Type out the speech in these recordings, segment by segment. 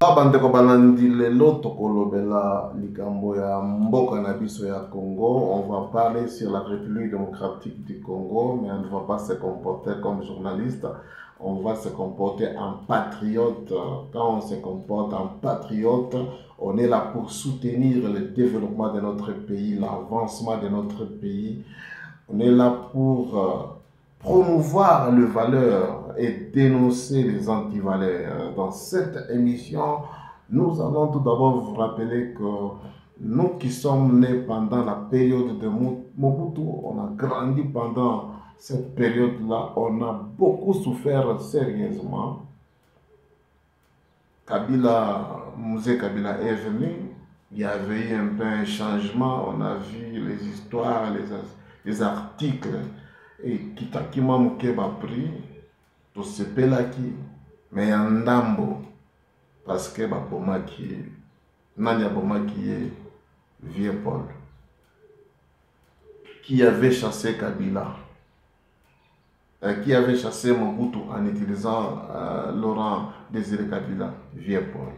balandi likambo ya mboka na biso ya congo. On va parler sur la république démocratique du congo mais on ne va pas se comporter comme journaliste. On va se comporter en patriote. Quand on se comporte en patriote on est là pour soutenir le développement de notre pays l'avancement de notre pays. On est là pour euh, promouvoir les valeurs et dénoncer les antivaleurs. Dans cette émission, nous allons tout d'abord vous rappeler que nous qui sommes nés pendant la période de Mobutu, on a grandi pendant cette période-là, on a beaucoup souffert sérieusement. Kabila, Musée Kabila est venu, il y avait eu un peu un changement, on a vu les histoires, les, les articles, et kitakima moke bapri tosepelaki me ya ndambo parceke babomaki ye nani abomaki ye? Vie paul. Qui avait chassé kabila? Euh, qui avait chassé mobutu en utilisant euh, laurent désiré kabila? Vie paul.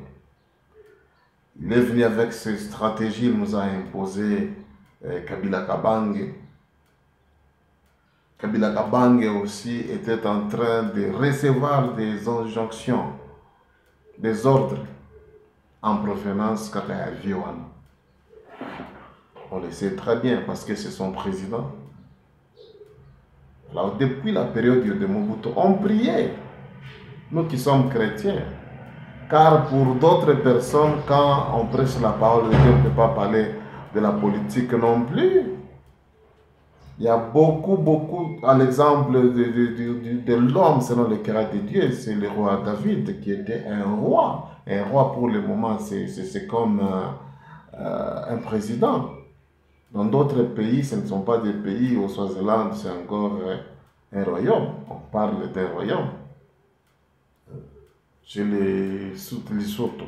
Il est venu avec ses stratégies il nous a imposé euh, kabila kabange Kabila Kabange aussi était en train de recevoir des injonctions, des ordres en provenance Kakaya Viwan. On le sait très bien parce que c'est son président. Alors depuis la période de Mobutu, on priait, nous qui sommes chrétiens. Car pour d'autres personnes, quand on prêche la parole de Dieu, on ne peut pas parler de la politique non plus. Il y a beaucoup, beaucoup, à l'exemple de, de, de, l'homme selon le caractère de Dieu, c'est le roi David qui était un roi. Un roi pour le moment, c'est comme euh, euh, un président. Dans d'autres pays, ce ne sont pas des pays, au Swaziland, c'est encore euh, un royaume. On parle d'un royaume. Chez les Lesotho,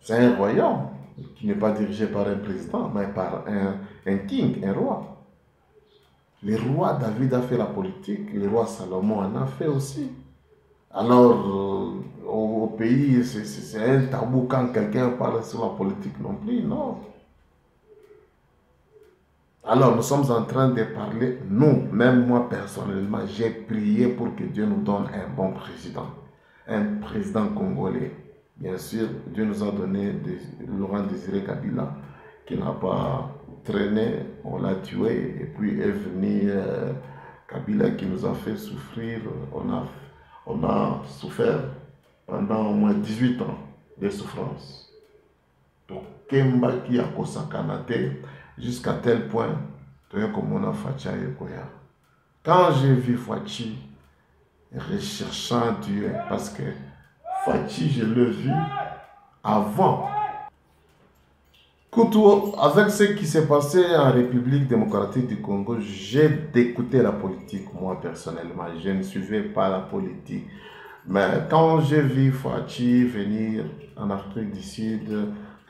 c'est un royaume qui n'est pas dirigé par un président, mais par un, un king, un roi. Le roi David a fait la politique, le roi Salomon en a fait aussi. Alors, euh, au, pays, c'est un tabou quand quelqu'un parle sur la politique non plus, non. Alors, nous sommes en train de parler, nous, même moi personnellement, j'ai prié pour que Dieu nous donne un bon président, un président congolais. Bien sûr, Dieu nous a donné des, Laurent Désiré Kabila, qui n'a pas on l'a tué, et puis est venu euh, Kabila qui nous a fait souffrir, on a, on a souffert pendant au moins 18 ans de souffrance. Donc, Kemba qui a Kosakanate, jusqu'à tel point, quand j'ai vu Fachi recherchant Dieu, parce que Fachi, je l'ai vu avant avec ce qui s'est passé en République démocratique du Congo, j'ai d'écouter la politique, moi personnellement. Je ne suivais pas la politique. Mais quand j'ai vu Fachi venir en Afrique du Sud,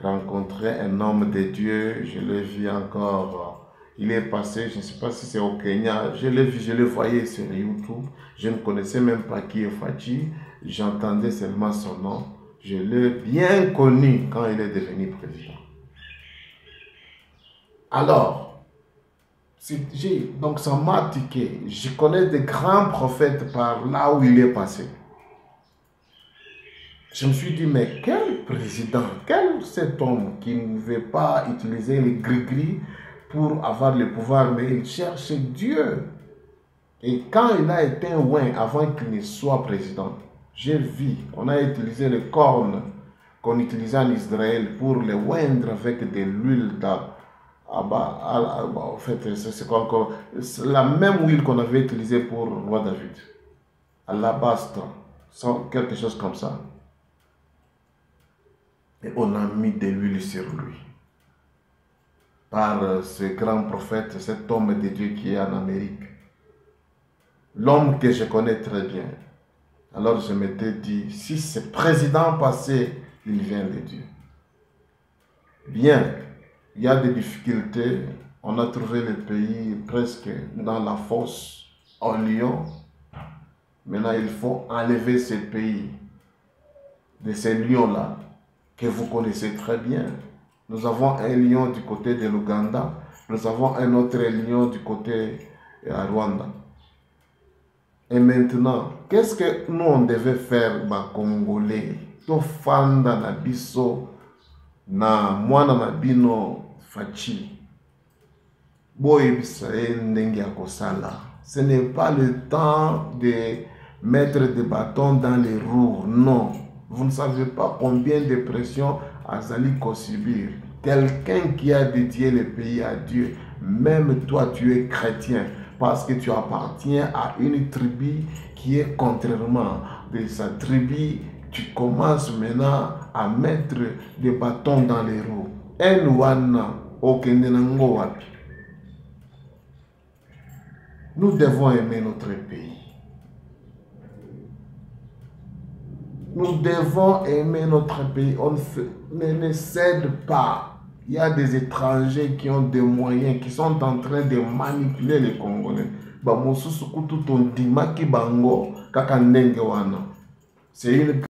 rencontrer un homme de Dieu, je l'ai vu encore. Il est passé, je ne sais pas si c'est au Kenya, je l'ai vu, je le voyais sur YouTube. Je ne connaissais même pas qui est Fachi. J'entendais seulement son nom. Je l'ai bien connu quand il est devenu président. Alors, donc ça m'a tiqué. Je connais des grands prophètes par là où il est passé. Je me suis dit, mais quel président, quel cet homme qui ne veut pas utiliser les gris-gris pour avoir le pouvoir, mais il cherche Dieu. Et quand il a été loin avant qu'il ne soit président, j'ai vu, on a utilisé les cornes qu'on utilisait en Israël pour les oindre avec de l'huile ah bah, ah, bah, en fait, c'est encore? La même huile qu'on avait utilisée pour le roi David. Alabastre, quelque chose comme ça. Et on a mis de l'huile sur lui. Par ce grand prophète, cet homme de Dieu qui est en Amérique. L'homme que je connais très bien. Alors je m'étais dit, si ce président passé, il vient de Dieu. Bien, il y a des difficultés. On a trouvé le pays presque dans la fosse, en Lyon. Maintenant, il faut enlever ce pays de ces lions-là que vous connaissez très bien. Nous avons un lion du côté de l'Ouganda, nous avons un autre lion du côté de Rwanda. Et maintenant, qu'est-ce que nous on devait faire, bah, Congolais tofanda na biso na mwana na bino faci boyebisa ye ndenge ya kosala. Ce n'est pas le temps de mettre des bâtons dans les roues non. Vous ne savez pas combien de pression azali kosubir quelqu'un qui a dédié le pays à Dieu même toi tu es chrétien parce que tu appartiens à une tribu qui est contrairement de sa tribu. Tu commences maintenant à mettre des bâtons dans les roues. Nous devons aimer notre pays. Nous devons aimer notre pays. On ne, ne cède pas. Il y a des étrangers qui ont des moyens, qui sont en train de manipuler les Congolais. C'est une